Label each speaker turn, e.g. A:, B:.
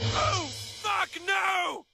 A: Oh, fuck no!